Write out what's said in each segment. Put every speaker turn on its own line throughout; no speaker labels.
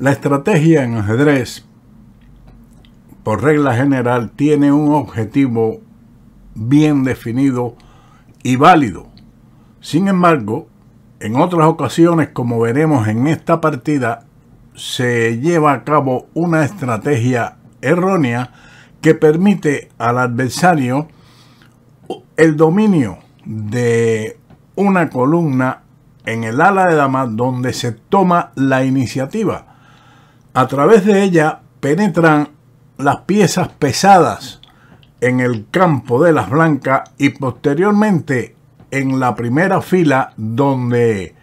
La estrategia en ajedrez, por regla general, tiene un objetivo bien definido y válido. Sin embargo, en otras ocasiones, como veremos en esta partida, se lleva a cabo una estrategia errónea que permite al adversario el dominio de una columna en el ala de damas donde se toma la iniciativa. A través de ella penetran las piezas pesadas en el campo de las blancas y posteriormente en la primera fila donde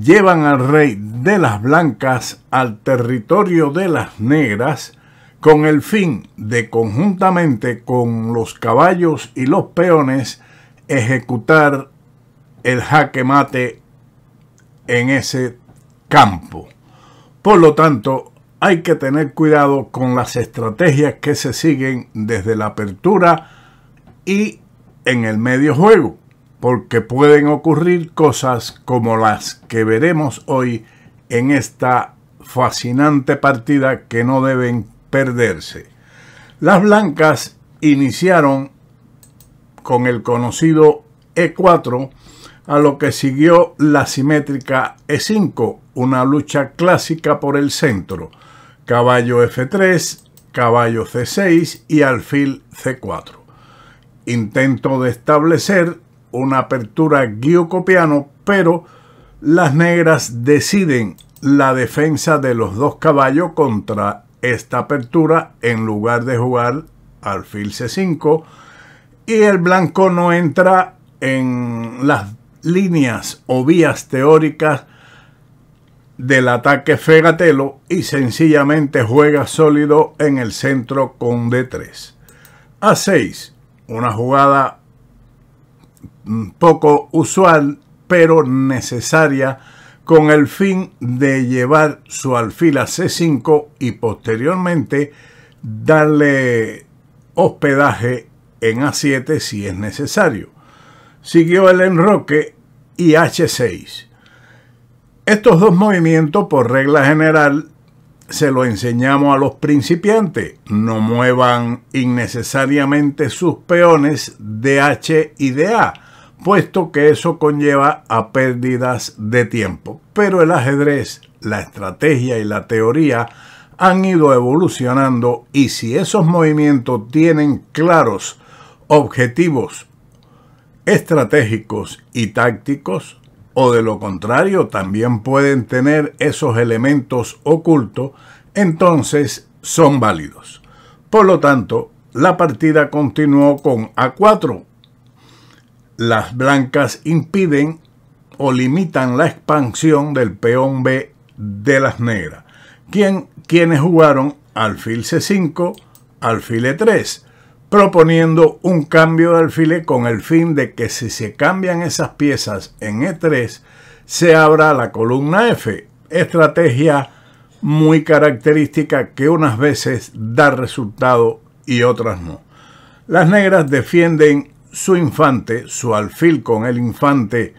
llevan al rey de las blancas al territorio de las negras con el fin de conjuntamente con los caballos y los peones ejecutar el jaque mate en ese campo. Por lo tanto, hay que tener cuidado con las estrategias que se siguen desde la apertura y en el medio juego, porque pueden ocurrir cosas como las que veremos hoy en esta fascinante partida que no deben perderse. Las blancas iniciaron con el conocido E4, a lo que siguió la simétrica E5, una lucha clásica por el centro, caballo F3, caballo C6 y alfil C4. Intento de establecer una apertura guiocopiano, pero las negras deciden la defensa de los dos caballos contra esta apertura en lugar de jugar alfil C5 y el blanco no entra en las líneas o vías teóricas del ataque fegatelo y sencillamente juega sólido en el centro con D3. A6, una jugada poco usual pero necesaria con el fin de llevar su alfil a C5 y posteriormente darle hospedaje en A7 si es necesario. Siguió el enroque y H6. Estos dos movimientos, por regla general, se lo enseñamos a los principiantes. No muevan innecesariamente sus peones de H y de A, puesto que eso conlleva a pérdidas de tiempo. Pero el ajedrez, la estrategia y la teoría han ido evolucionando y si esos movimientos tienen claros objetivos estratégicos y tácticos, o de lo contrario también pueden tener esos elementos ocultos, entonces son válidos. Por lo tanto, la partida continuó con A4. Las blancas impiden o limitan la expansión del peón B de las negras, quien, quienes jugaron alfil C5, alfil E3, proponiendo un cambio de alfil con el fin de que si se cambian esas piezas en E3, se abra la columna F, estrategia muy característica que unas veces da resultado y otras no. Las negras defienden su infante, su alfil con el infante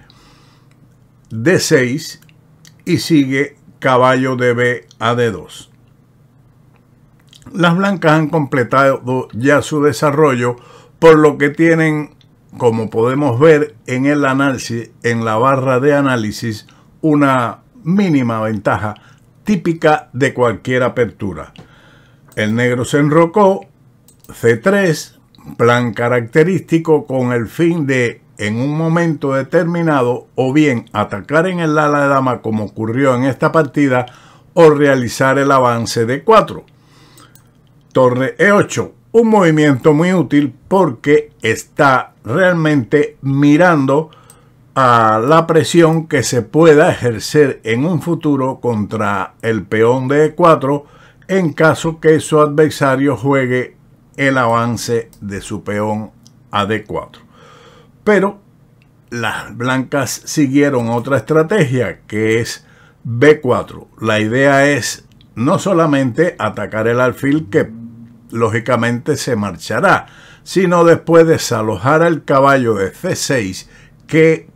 D6 y sigue caballo de B a D2. Las blancas han completado ya su desarrollo, por lo que tienen, como podemos ver en el análisis, en la barra de análisis, una mínima ventaja típica de cualquier apertura. El negro se enrocó, C3, plan característico con el fin de, en un momento determinado, o bien atacar en el ala dama como ocurrió en esta partida, o realizar el avance de 4 torre E8. Un movimiento muy útil porque está realmente mirando a la presión que se pueda ejercer en un futuro contra el peón de E4 en caso que su adversario juegue el avance de su peón a D4. Pero las blancas siguieron otra estrategia que es B4. La idea es no solamente atacar el alfil que lógicamente se marchará, sino después desalojar al caballo de C6 que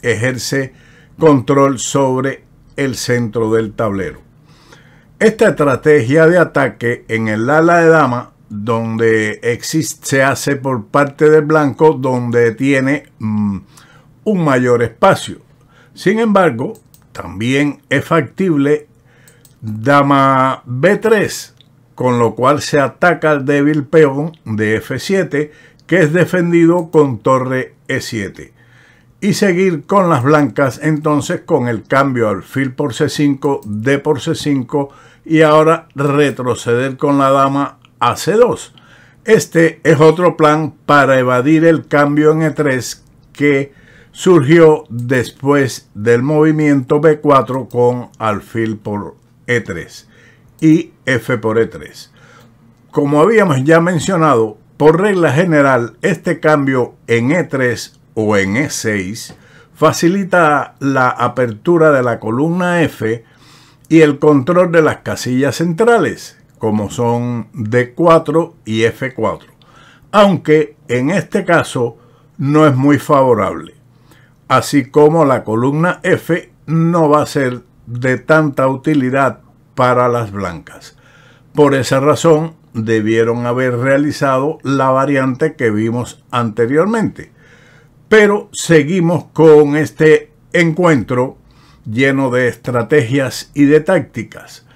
ejerce control sobre el centro del tablero. Esta estrategia de ataque en el ala de dama, donde existe, se hace por parte del blanco, donde tiene mm, un mayor espacio. Sin embargo, también es factible dama B3, con lo cual se ataca al débil peón de F7, que es defendido con torre E7 y seguir con las blancas entonces con el cambio alfil por C5, D por C5 y ahora retroceder con la dama a C2. Este es otro plan para evadir el cambio en E3 que surgió después del movimiento B4 con alfil por E3 y F por E3. Como habíamos ya mencionado, por regla general, este cambio en E3 o en E6 facilita la apertura de la columna F y el control de las casillas centrales, como son D4 y F4, aunque en este caso no es muy favorable, así como la columna F no va a ser de tanta utilidad para las blancas. Por esa razón debieron haber realizado la variante que vimos anteriormente, pero seguimos con este encuentro lleno de estrategias y de tácticas.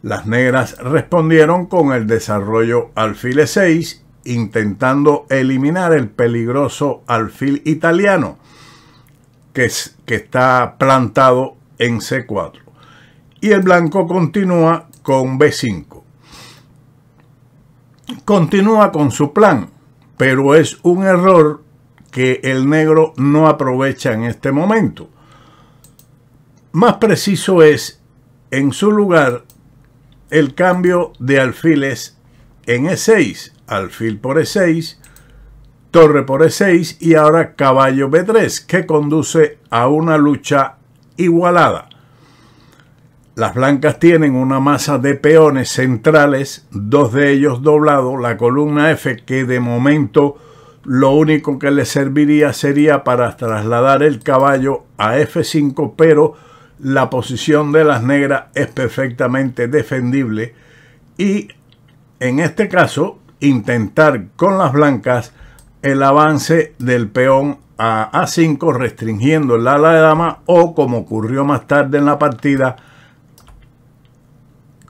Las negras respondieron con el desarrollo alfil E6, intentando eliminar el peligroso alfil italiano que, que está plantado en C4. Y el blanco continúa con B5. Continúa con su plan, pero es un error que el negro no aprovecha en este momento. Más preciso es, en su lugar, el cambio de alfiles en E6, alfil por E6, torre por E6 y ahora caballo B3, que conduce a una lucha igualada. Las blancas tienen una masa de peones centrales, dos de ellos doblados, la columna F que de momento lo único que le serviría sería para trasladar el caballo a F5, pero la posición de las negras es perfectamente defendible y en este caso intentar con las blancas el avance del peón a A5 restringiendo el ala de dama o como ocurrió más tarde en la partida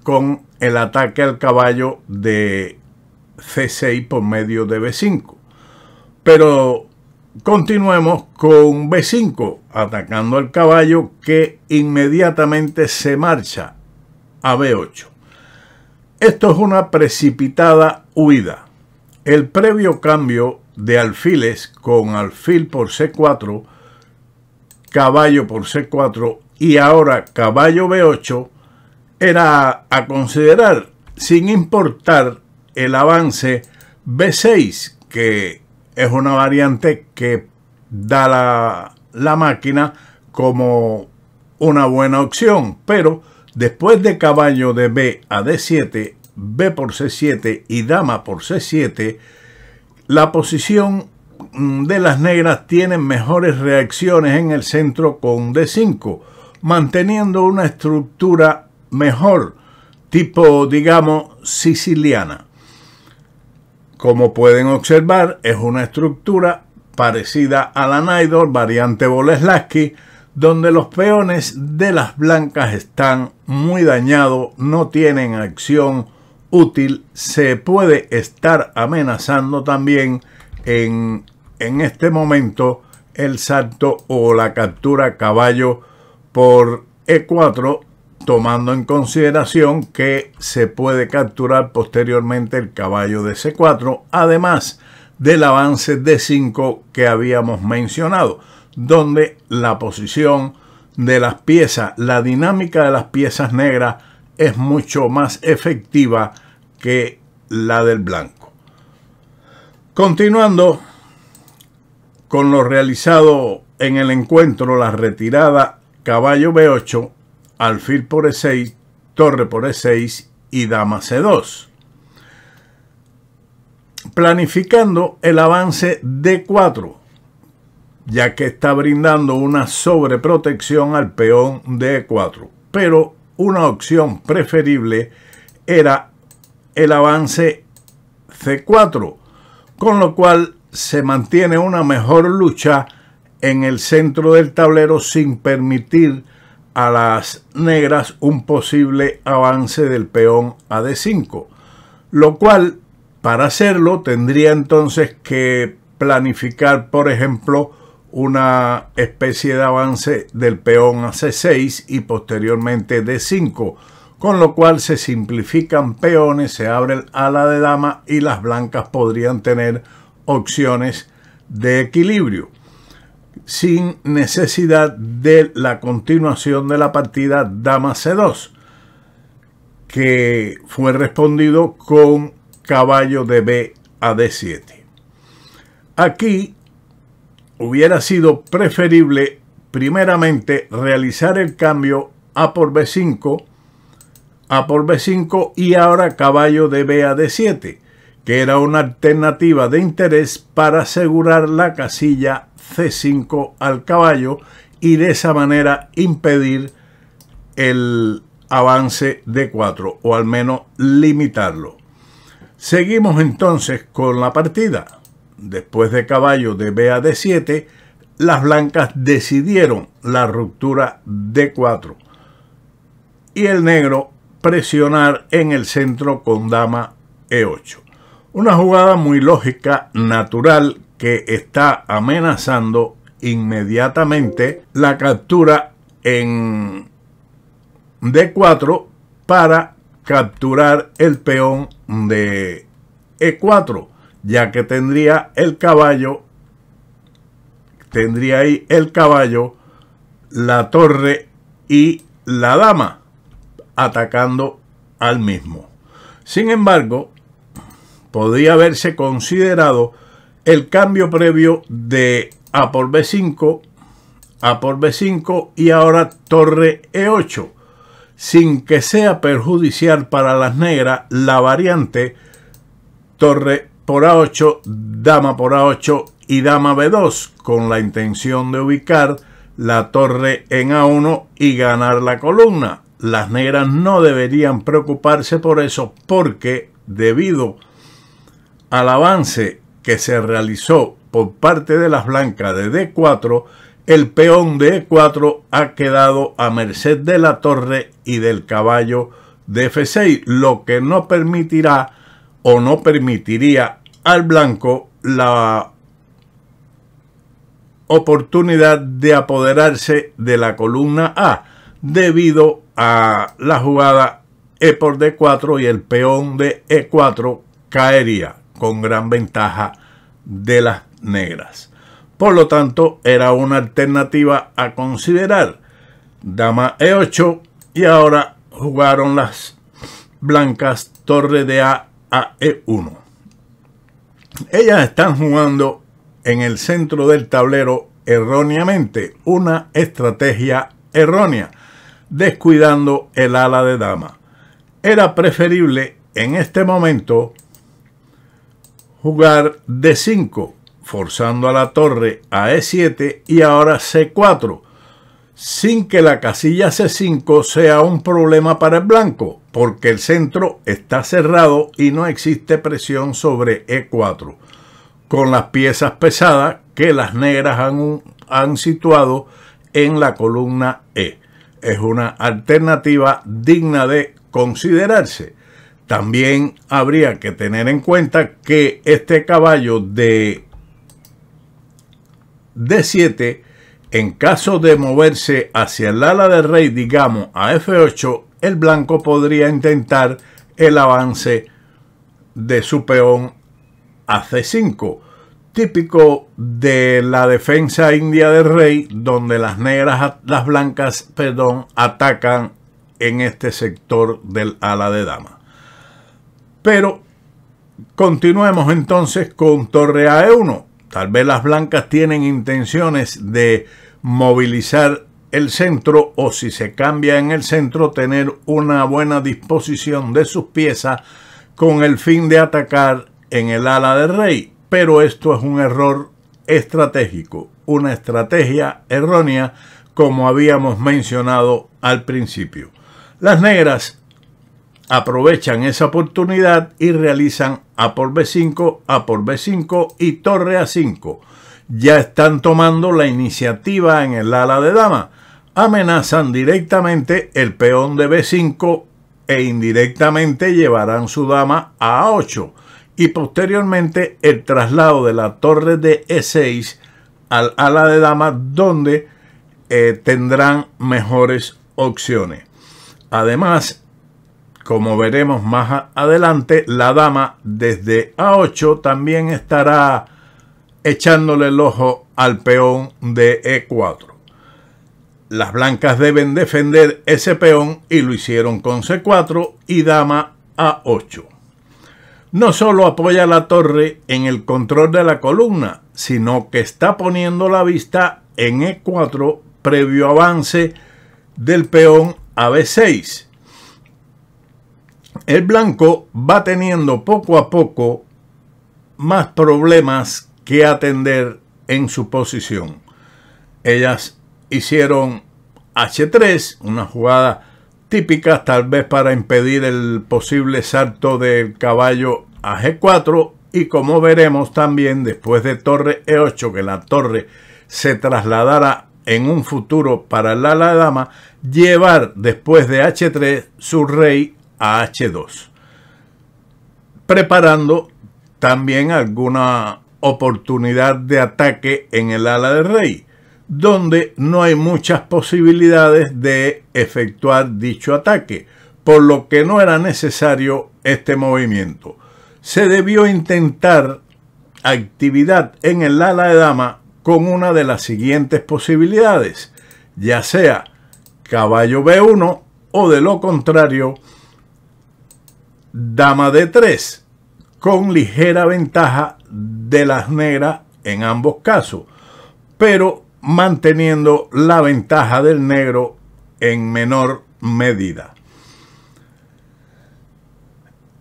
con el ataque al caballo de C6 por medio de B5. Pero continuemos con B5, atacando al caballo que inmediatamente se marcha a B8. Esto es una precipitada huida. El previo cambio de alfiles con alfil por C4, caballo por C4 y ahora caballo B8 era a considerar sin importar el avance B6 que es una variante que da la, la máquina como una buena opción, pero después de caballo de B a D7, B por C7 y dama por C7, la posición mm, de las negras tiene mejores reacciones en el centro con D5, manteniendo una estructura mejor, tipo, digamos, siciliana. Como pueden observar, es una estructura parecida a la Naidor, variante Boleslaski, donde los peones de las blancas están muy dañados, no tienen acción útil, se puede estar amenazando también en, en este momento el salto o la captura caballo por E4 tomando en consideración que se puede capturar posteriormente el caballo de C4, además del avance de 5 que habíamos mencionado, donde la posición de las piezas, la dinámica de las piezas negras es mucho más efectiva que la del blanco. Continuando con lo realizado en el encuentro, la retirada caballo B8 alfil por E6, torre por E6 y dama C2. Planificando el avance D4, ya que está brindando una sobreprotección al peón D4, pero una opción preferible era el avance C4, con lo cual se mantiene una mejor lucha en el centro del tablero sin permitir a las negras un posible avance del peón a D5, lo cual para hacerlo tendría entonces que planificar, por ejemplo, una especie de avance del peón a C6 y posteriormente D5, con lo cual se simplifican peones, se abre el ala de dama y las blancas podrían tener opciones de equilibrio sin necesidad de la continuación de la partida dama C2 que fue respondido con caballo de B a D7. Aquí hubiera sido preferible primeramente realizar el cambio A por B5, A por B5 y ahora caballo de B a D7, que era una alternativa de interés para asegurar la casilla C5 al caballo y de esa manera impedir el avance de 4 o al menos limitarlo. Seguimos entonces con la partida. Después de caballo de B a D7, las blancas decidieron la ruptura D4 y el negro presionar en el centro con dama E8. Una jugada muy lógica, natural, que está amenazando inmediatamente la captura en D4 para capturar el peón de E4, ya que tendría el caballo, tendría ahí el caballo, la torre y la dama atacando al mismo. Sin embargo, podría haberse considerado el cambio previo de A por B5, A por B5 y ahora torre E8 sin que sea perjudicial para las negras la variante torre por A8, dama por A8 y dama B2 con la intención de ubicar la torre en A1 y ganar la columna. Las negras no deberían preocuparse por eso porque debido al avance que se realizó por parte de las blancas de D4, el peón de E4 ha quedado a merced de la torre y del caballo de F6, lo que no permitirá o no permitiría al blanco la oportunidad de apoderarse de la columna A debido a la jugada E por D4 y el peón de E4 caería con gran ventaja de las negras. Por lo tanto, era una alternativa a considerar. Dama E8 y ahora jugaron las blancas torre de A a E1. Ellas están jugando en el centro del tablero erróneamente, una estrategia errónea, descuidando el ala de dama. Era preferible en este momento jugar D5 forzando a la torre a E7 y ahora C4, sin que la casilla C5 sea un problema para el blanco, porque el centro está cerrado y no existe presión sobre E4, con las piezas pesadas que las negras han, han situado en la columna E. Es una alternativa digna de considerarse. También habría que tener en cuenta que este caballo de D7, en caso de moverse hacia el ala del rey, digamos a F8, el blanco podría intentar el avance de su peón a C5, típico de la defensa india del rey, donde las negras, las blancas, perdón, atacan en este sector del ala de dama. Pero continuemos entonces con torre a E1. Tal vez las blancas tienen intenciones de movilizar el centro o si se cambia en el centro tener una buena disposición de sus piezas con el fin de atacar en el ala del rey. Pero esto es un error estratégico, una estrategia errónea como habíamos mencionado al principio. Las negras aprovechan esa oportunidad y realizan A por B5, A por B5 y Torre A5. Ya están tomando la iniciativa en el ala de dama. Amenazan directamente el peón de B5 e indirectamente llevarán su dama a A8 y posteriormente el traslado de la torre de E6 al ala de dama donde eh, tendrán mejores opciones. Además, como veremos más adelante, la dama desde A8 también estará echándole el ojo al peón de E4. Las blancas deben defender ese peón y lo hicieron con C4 y dama A8. No solo apoya la torre en el control de la columna, sino que está poniendo la vista en E4 previo avance del peón a B6. El blanco va teniendo poco a poco más problemas que atender en su posición. Ellas hicieron H3, una jugada típica tal vez para impedir el posible salto del caballo a G4 y como veremos también después de torre E8 que la torre se trasladará en un futuro para el ala dama, llevar después de H3 su rey a H2, preparando también alguna oportunidad de ataque en el ala del rey, donde no hay muchas posibilidades de efectuar dicho ataque, por lo que no era necesario este movimiento. Se debió intentar actividad en el ala de dama con una de las siguientes posibilidades, ya sea caballo B1 o de lo contrario dama D3, con ligera ventaja de las negras en ambos casos, pero manteniendo la ventaja del negro en menor medida.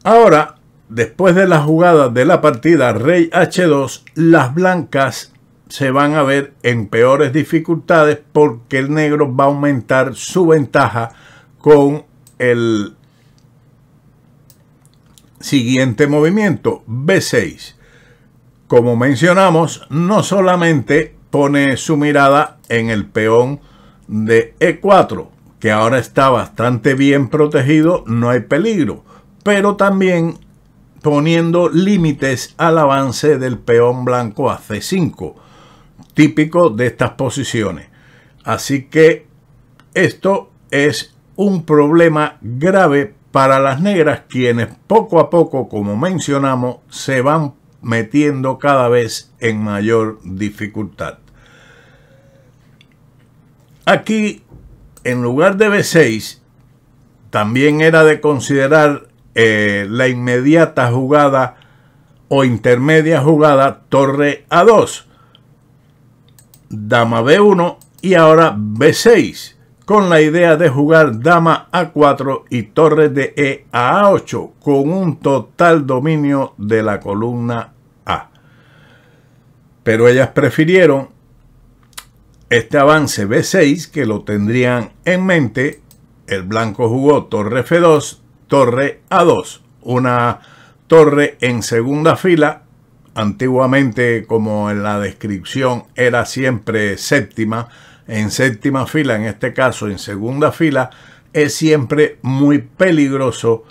Ahora, después de la jugada de la partida rey h2, las blancas se van a ver en peores dificultades porque el negro va a aumentar su ventaja con el siguiente movimiento, B6. Como mencionamos, no solamente pone su mirada en el peón de E4, que ahora está bastante bien protegido, no hay peligro, pero también poniendo límites al avance del peón blanco a C5, típico de estas posiciones. Así que esto es un problema grave para las negras quienes poco a poco, como mencionamos, se van metiendo cada vez en mayor dificultad. Aquí, en lugar de B6, también era de considerar eh, la inmediata jugada o intermedia jugada torre A2, dama B1 y ahora B6, con la idea de jugar dama A4 y torre de E a A8, con un total dominio de la columna A. Pero ellas prefirieron este avance B6 que lo tendrían en mente. El blanco jugó torre F2, torre A2, una torre en segunda fila antiguamente como en la descripción era siempre séptima, en séptima fila, en este caso en segunda fila, es siempre muy peligroso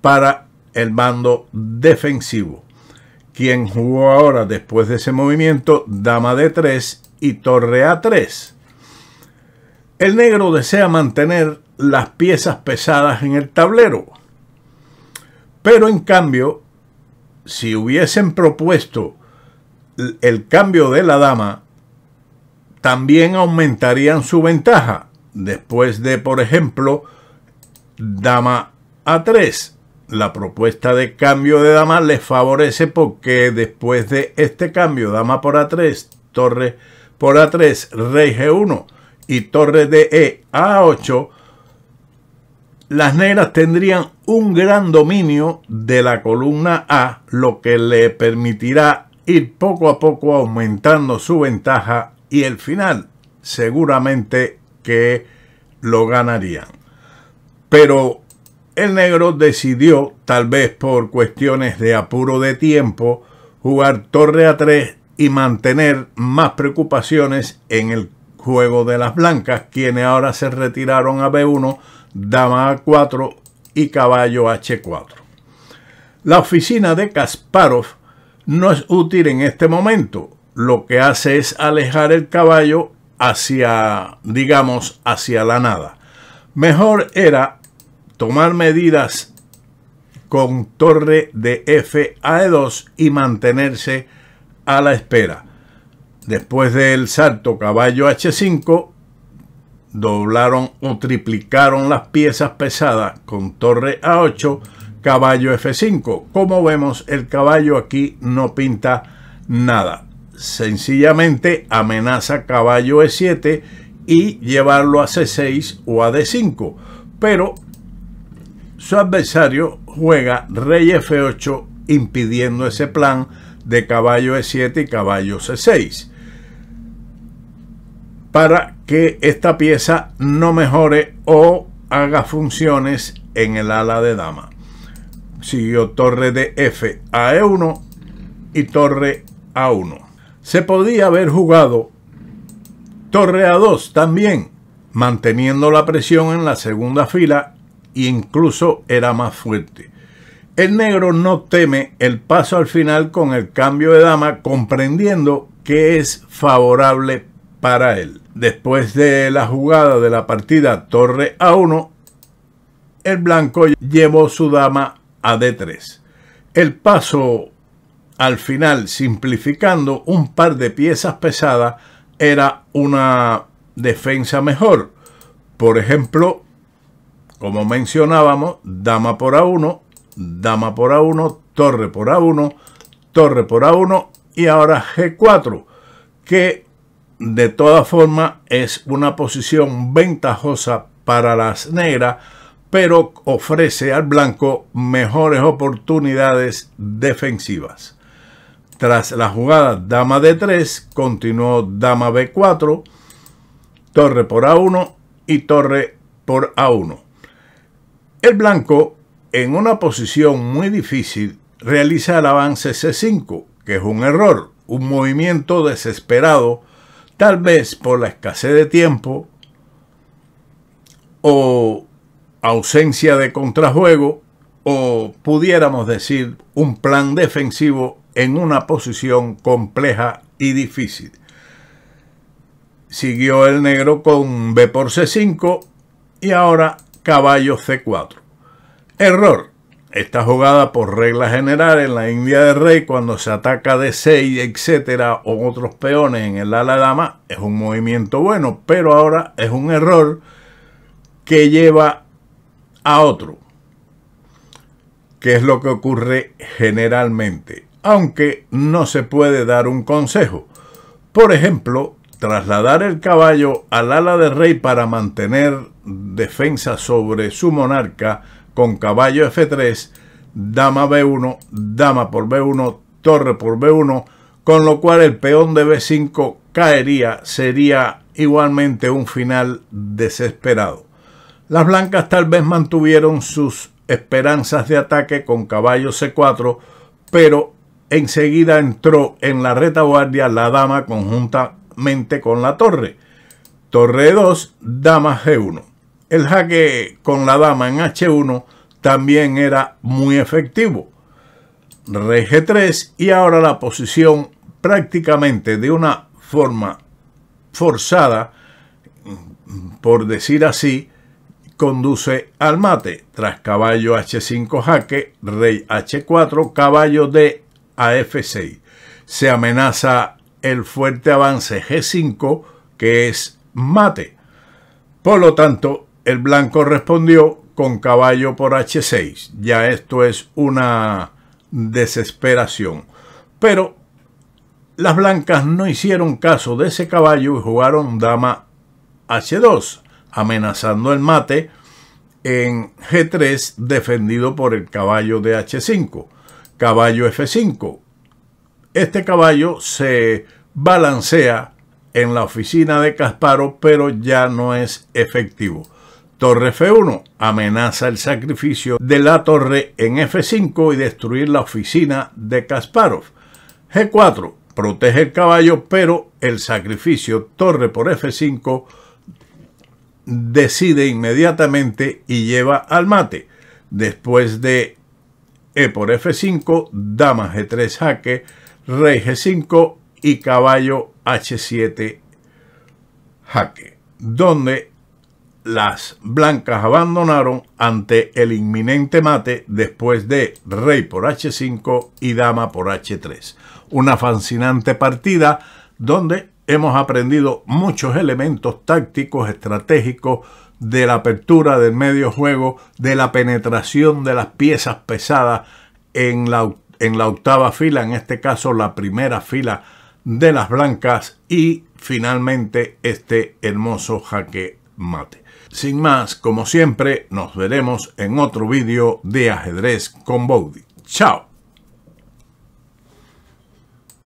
para el bando defensivo. Quien jugó ahora después de ese movimiento, dama de 3 y torre A3. El negro desea mantener las piezas pesadas en el tablero, pero en cambio si hubiesen propuesto el cambio de la dama, también aumentarían su ventaja. Después de, por ejemplo, dama A3. La propuesta de cambio de dama les favorece porque después de este cambio, dama por A3, torre por A3, rey G1 y torre de E a 8, las negras tendrían un gran dominio de la columna A, lo que le permitirá ir poco a poco aumentando su ventaja y el final seguramente que lo ganarían. Pero el negro decidió, tal vez por cuestiones de apuro de tiempo, jugar torre a 3 y mantener más preocupaciones en el juego de las blancas, quienes ahora se retiraron a B1, dama A4 y caballo H4. La oficina de Kasparov no es útil en este momento. Lo que hace es alejar el caballo hacia, digamos, hacia la nada. Mejor era tomar medidas con torre de F a E2 y mantenerse a la espera. Después del salto caballo H5, doblaron o triplicaron las piezas pesadas con torre A8, caballo F5. Como vemos, el caballo aquí no pinta nada. Sencillamente amenaza caballo E7 y llevarlo a C6 o a D5. Pero su adversario juega rey F8 impidiendo ese plan de caballo E7 y caballo C6 para que esta pieza no mejore o haga funciones en el ala de dama. Siguió torre de F a E1 y torre A1. Se podía haber jugado torre A2 también, manteniendo la presión en la segunda fila e incluso era más fuerte. El negro no teme el paso al final con el cambio de dama, comprendiendo que es favorable para él. Después de la jugada de la partida torre A1, el blanco llevó su dama a D3. El paso al final, simplificando un par de piezas pesadas, era una defensa mejor. Por ejemplo, como mencionábamos, dama por A1, dama por A1, torre por A1, torre por A1 y ahora G4, que de todas formas es una posición ventajosa para las negras, pero ofrece al blanco mejores oportunidades defensivas. Tras la jugada dama d3, continuó dama b4, torre por a1 y torre por a1. El blanco, en una posición muy difícil, realiza el avance c5, que es un error, un movimiento desesperado, tal vez por la escasez de tiempo o ausencia de contrajuego o pudiéramos decir un plan defensivo en una posición compleja y difícil. Siguió el negro con B por C5 y ahora caballo C4. Error. Esta jugada por regla general en la India de Rey cuando se ataca de 6, etcétera, o otros peones en el ala dama es un movimiento bueno, pero ahora es un error que lleva a otro. ¿Qué es lo que ocurre generalmente? Aunque no se puede dar un consejo. Por ejemplo, trasladar el caballo al ala de rey para mantener defensa sobre su monarca con caballo F3, dama B1, dama por B1, torre por B1, con lo cual el peón de B5 caería, sería igualmente un final desesperado. Las blancas tal vez mantuvieron sus esperanzas de ataque con caballo C4, pero enseguida entró en la retaguardia la dama conjuntamente con la torre. Torre 2, dama G1. El jaque con la dama en H1 también era muy efectivo. Rey G3 y ahora la posición prácticamente de una forma forzada, por decir así, conduce al mate. Tras caballo H5 jaque, rey H4, caballo D a F6. Se amenaza el fuerte avance G5, que es mate. Por lo tanto, el blanco respondió con caballo por H6. Ya esto es una desesperación. Pero las blancas no hicieron caso de ese caballo y jugaron dama H2, amenazando el mate en G3 defendido por el caballo de H5. Caballo F5. Este caballo se balancea en la oficina de Casparo, pero ya no es efectivo Torre F1 amenaza el sacrificio de la torre en F5 y destruir la oficina de Kasparov. G4 protege el caballo, pero el sacrificio torre por F5 decide inmediatamente y lleva al mate. Después de E por F5, dama G3 jaque, rey G5 y caballo H7 jaque, donde las blancas abandonaron ante el inminente mate después de rey por h5 y dama por h3. Una fascinante partida donde hemos aprendido muchos elementos tácticos, estratégicos, de la apertura del medio juego, de la penetración de las piezas pesadas en la, en la octava fila, en este caso la primera fila de las blancas y finalmente este hermoso jaque mate. Sin más, como siempre, nos veremos en otro vídeo de ajedrez con Bowdy. ¡Chao!